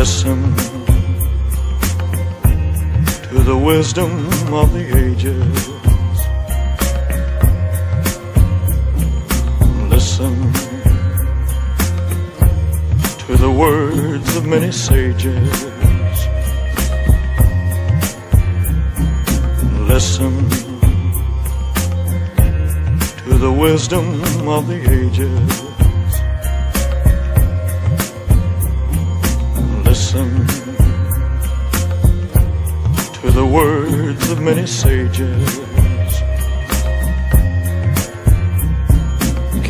Listen the wisdom of the ages. Listen to the words of many sages. Listen to the wisdom of the ages. To the words of many sages.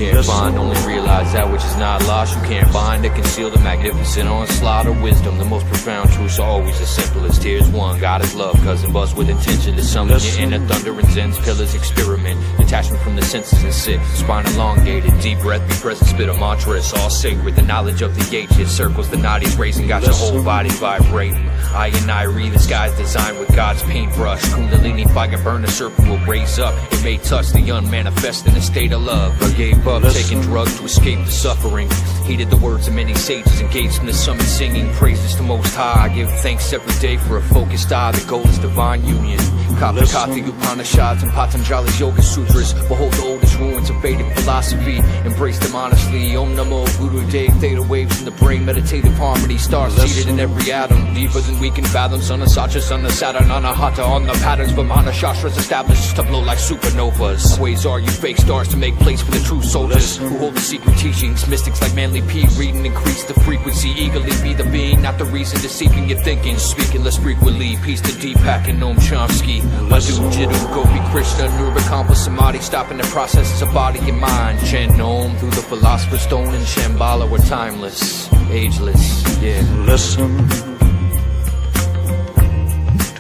You can't find, only realize that which is not lost. You can't find to conceal the magnificent onslaught of wisdom. The most profound truths are always the simplest. Here's. One, God is love, cousin buzz with intention to summon your inner thunder and zen's pillars experiment. Detachment from the senses and sit, spine elongated, deep breath, be present, spit a mantra. It's all sacred. The knowledge of the ages circles the nadis raising, got your whole body vibrating. I and I read the sky's designed with God's paintbrush. Kundalini fire burn, the serpent will raise up. It may touch the unmanifest in a state of love. I gave up taking drugs to escape the suffering. Heeded the words of many sages, and engaged from the summit singing praises to Most High. I give thanks every day for a focused eye. The goal is divine union. Kapakati Upanishads and Patanjali's Yoga Sutras. Behold the oldest ruins of Vedic philosophy. Embrace them honestly. Om Namo Guru Dev. Theta waves in the brain. Meditative harmony. Stars seated in every atom. Deeper than we can fathom. Son of Sacha, son of Saturn. Anahata on the patterns. Vimana Shastras established to blow like supernovas. Ways are you fake stars to make place for the true soldiers who hold the secret teachings. Mystics like Manly P. Reading increase the frequency. Eagerly be the being, not the reason deceiving your thinking. Speaking less frequently. Peace to Deepak and Noam Chomsky. Madhu, Jiddu, Gopi, Krishna, Nirvikalpa, Samadhi, stopping the processes of body and mind. Chant Om through the Philosopher's Stone and Shambhala were timeless, ageless, yeah. Listen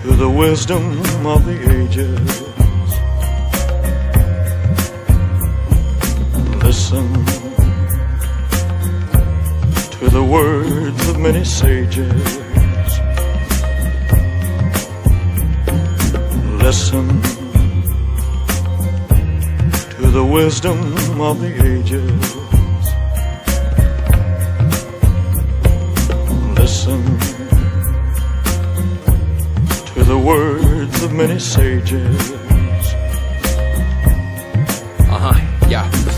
to the wisdom of the ages. Listen to the words of many sages. Listen to the wisdom of the ages. Listen to the words of many sages. Uh huh, yeah.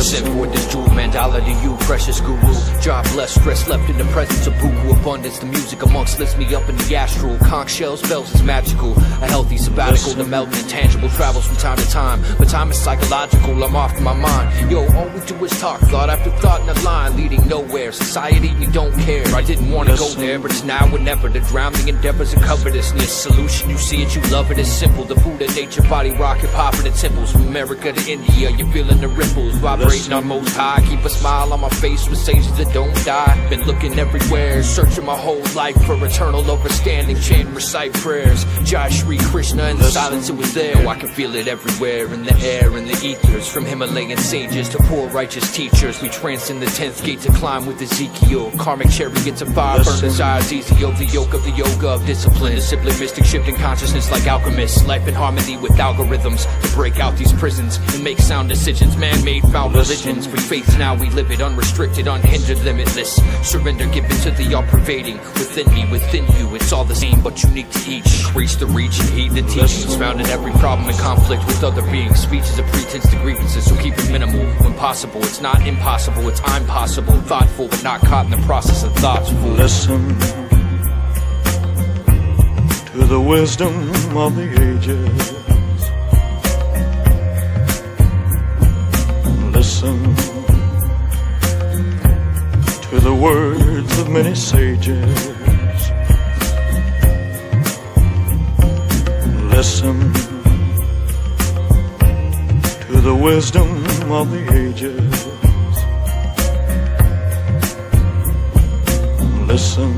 Send forth this jewel mandala to you, precious guru. Job less stress left in the presence of buku abundance. The music amongst lifts me up in the astral. Conch shells, bells is magical. A healthy sabbatical, the melt intangible travels from time to time. But time is psychological, I'm off my mind. Yo, all we do is talk, thought after thought in a line, leading nowhere. Society, we don't care. I didn't want to go there, but it's now or never. The drowning endeavors of covetousness. Solution, you see it, you love it, it's simple. The Buddha, nature, body, rocket, popping the temples. From America to India, you're feeling the ripples. Vibrating on most high, keep a smile on my face with sages that don't die. Been looking everywhere, searching my whole life for eternal overstanding. Chant, recite prayers. Jai Shri Krishna in the silence, it was there. Oh, I can feel it everywhere in the air, in the ethers. From Himalayan sages to poor righteous teachers. We transcend the tenth gate to climb with Ezekiel. Karmic chariots of fire, burn desires easy. Yo, the yoke of the yoga of discipline. Discipline, mystic shifting consciousness like alchemists. Life in harmony with algorithms to break out these prisons and make sound decisions. Man made foul religions. For faith now we live it unrestricted, unhindered, limitless. Surrender given to the all pervading. Within me, within you, it's all the same but unique to each. Increase the reach and heed the teachings. Found in every problem and conflict with other beings. Speech is a pretense to grievances, so keep it minimal. When possible, it's not impossible, it's I'm possible. Thoughtful, but not caught in the process of thoughts. Fool. Listen to the wisdom of the ages. Listen to the words of many sages. Listen to the wisdom of the ages. Listen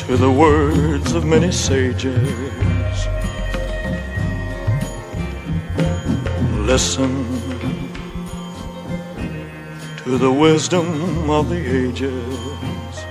to the words of many sages. Listen to the wisdom of the ages.